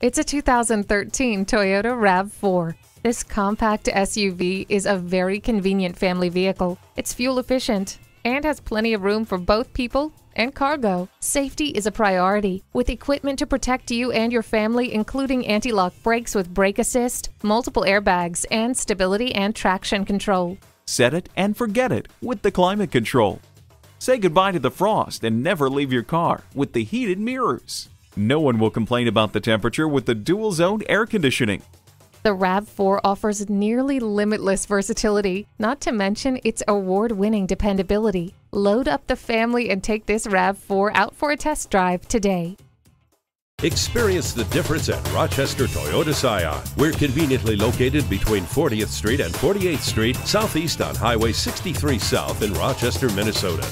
It's a 2013 Toyota RAV4. This compact SUV is a very convenient family vehicle. It's fuel efficient and has plenty of room for both people and cargo. Safety is a priority, with equipment to protect you and your family, including anti lock brakes with brake assist, multiple airbags, and stability and traction control. Set it and forget it with the climate control. Say goodbye to the frost and never leave your car with the heated mirrors. No one will complain about the temperature with the dual zone air conditioning. The RAV4 offers nearly limitless versatility, not to mention its award winning dependability. Load up the family and take this RAV4 out for a test drive today. Experience the difference at Rochester Toyota Scion. We're conveniently located between 40th Street and 48th Street, southeast on Highway 63 South in Rochester, Minnesota.